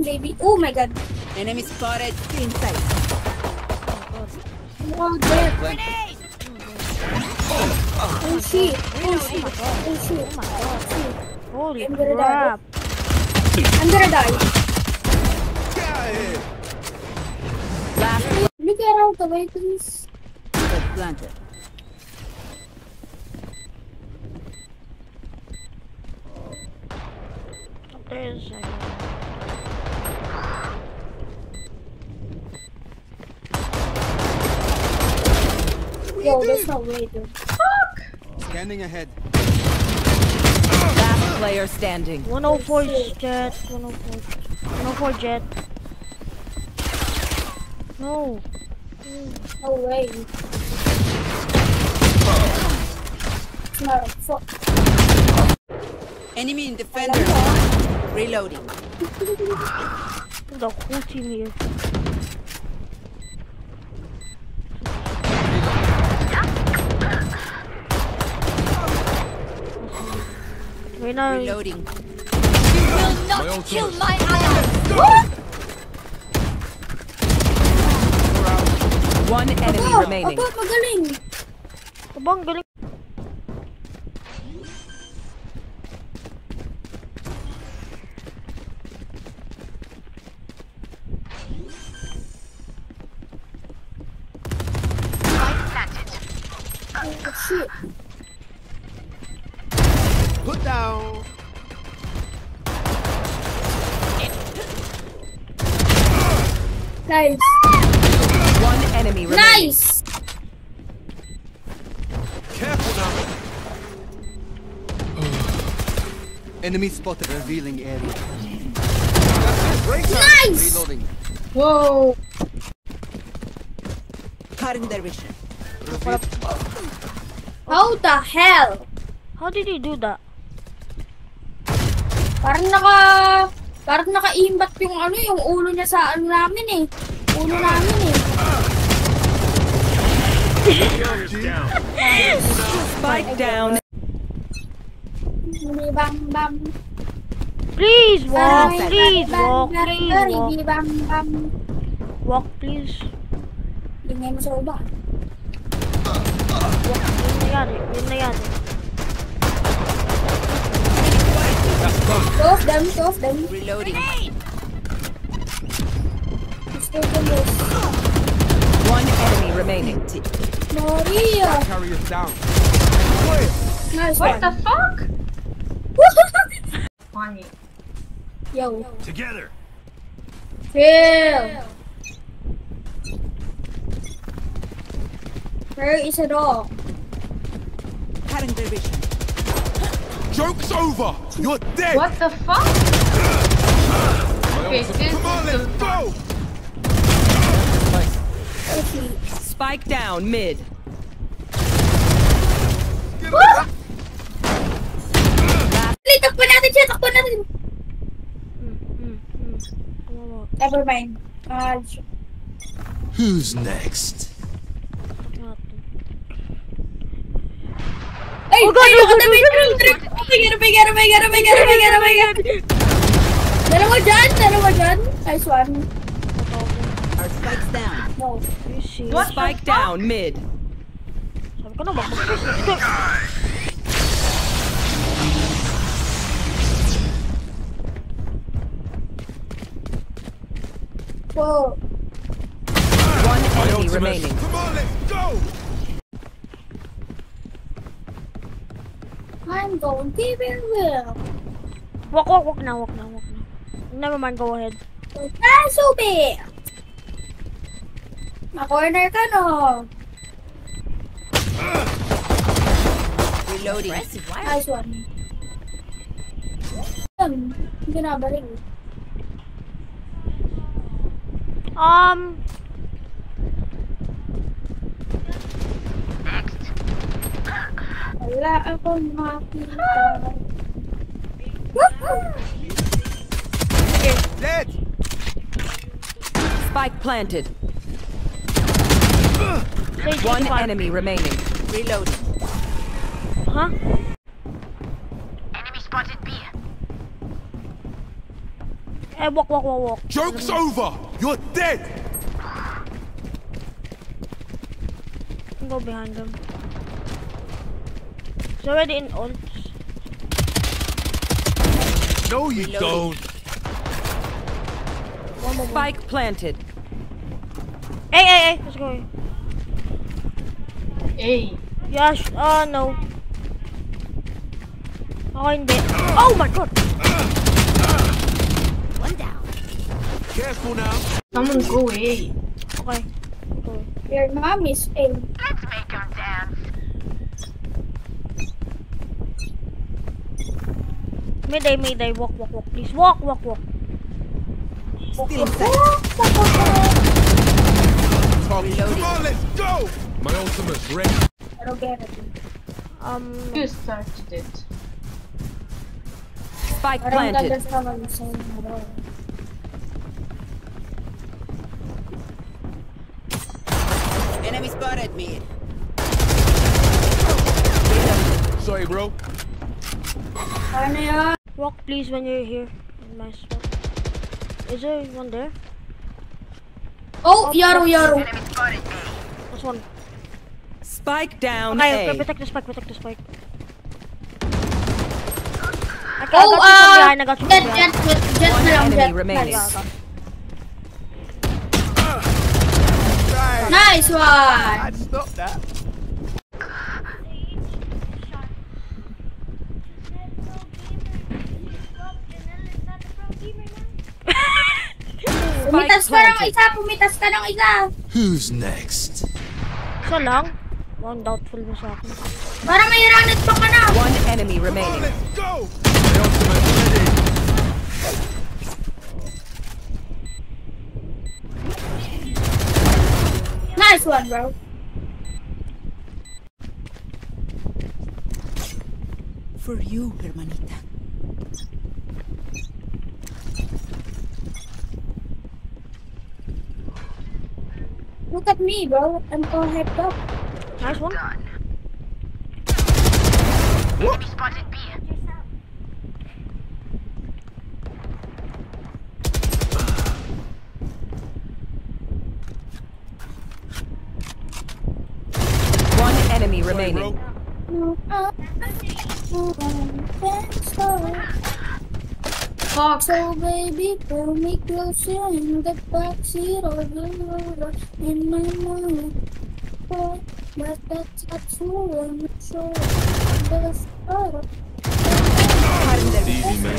Coming, baby. Oh my god. Enemy spotted. Inside. Oh, dead. Grenade! Oh, shit. Oh, shit. Oh, shit. Oh my god. Holy I'm gonna crap. I'm gonna die. Last Can you get out the way, please? planted. There's a Yo, there's no way, dude. Scanning ahead. Last player standing. 104 Jett. 104. 104 Jett. No. Hmm. No way. It's not a fuck. Enemy in defender. Reloading. The whole team here. Right now, Reloading. My ultimate. One enemy Oh, remaining. Aba, magaling. abang galing. Oh, shit. Put down. Nice. One enemy remaining. Nice. Careful now. Mm. Enemy spotted. Revealing area. Break Nice. Reloading. Whoa. Cutting their vision. How the hell? How did you do that? Parang naka... Parang naka-imbat yung ano, yung ulo niya sa ano namin eh. Ulo namin eh. Spike down. Bam bam. Please walk, please walk, please walk. bam bam. Walk, please. Ingay mo sa uba. Yun na yan, eh. yun na yan. Of them, two of them. Reloading. Stay. One enemy remaining. Maria. Carry us down. Nice What one. the fuck? Funny. Yo. Together. Chill. Where is it all? Cutting their vision. Joke's over. You're dead. What the fuck? Okay, this Come on, let's go. Spike down mid. Dali, natin siya, takpan natin. Mm, mm, mm. Kawawa. Never mind. Ah, Who's next? Natin. Ay, Oh, God, ay, oh, ako God, na oh, may God, trip, trip. Oh my God, oh my God, oh my God, oh my God, oh my God, oh my God. Dalawa dyan, dalawa dyan. Nice one. Our spikes down. No. You see? Spike down mid. Sabi ko na ba? Whoa. One enemy remaining. Come on, let's go. I'm going to very well. Walk, walk, walk na, walk na, walk na. Never mind, go ahead. Kaso, be. Ma-corner ka, no? Reloading. Nice one. Um, balik. Um, Wala akong makita. Woohoo! Dead. Spike planted. stage One 85. enemy remaining. Reloading. Huh? Enemy spotted B. Hey, walk, walk, walk, walk. Joke's over! You're dead! go behind them. He's already in ult. No, you don't. One more Spike planted. Hey, hey, hey, let's go. Hey. Yeah, sh- oh no. Ako hindi. Oh my god! One down. Careful now. Someone go away. Okay. Go. Your mom is A. Mayday, mayday. Walk, walk, walk. Please walk, walk, walk. Still inside. Come on, let's go! My ultimate's ready. I don't get it. Um, You started it. Spike I don't planted. understand what you're saying at all. Enemy spotted me. Sorry, bro. Ano yan? Walk please when you're here. In my spot. Is there one there? Oh, Yaro, Yaro. There's one. Spike down Okay, A. okay, protect the spike, protect the spike. Okay, Oh, I got you from uh, behind, I got you from behind. Jett, Jett One na lang, enemy Jett. remaining. Nice. Nice one! Stop that. Pumitas ka ng isa, pumitas ka ng isa. Who's next? Isa lang? One doubtful mo sa akin. Para may ranet pa ka na. One enemy Come on, remaining. let's go! My ultimate's ready. Nice one, bro. For you, hermanita. Look at me, bro. I'm all hyped up. Nice one. One enemy Sorry, remaining. bro. Fuck. So baby, pull me closer in the backseat of the rover in my mind. But that tattoo on the shoulder, the photo. Easy, man.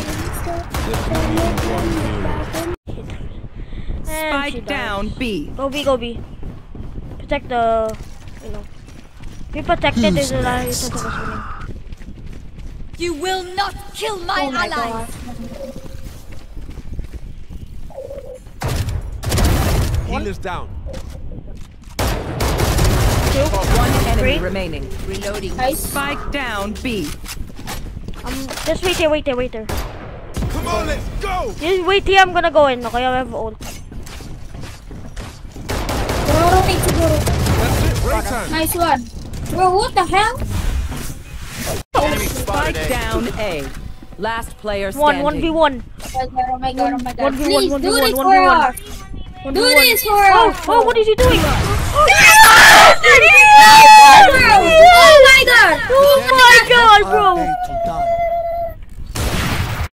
And she Spike down B. Go B, go B. Protect the, you know. Be protected Who's is a lie. next? It's winning. You will not kill my Oh my ally. god. Healer's down. Two. One enemy Three. remaining. Reloading. Nice. Spike down B. Um, just wait here, wait here, wait here. Come on, let's go! Just wait here, I'm gonna go in, okay? I have ult. Rotate siguro. That's it, break time. Nice one. Bro, what the hell? Spike down A. Last player One, standing. one one v one. Oh my god, oh my god, oh my god. One v one, one v do one, this one for v one. us. One Do this for Oh, us. oh, what is he doing? Oh my god! Oh my god, bro!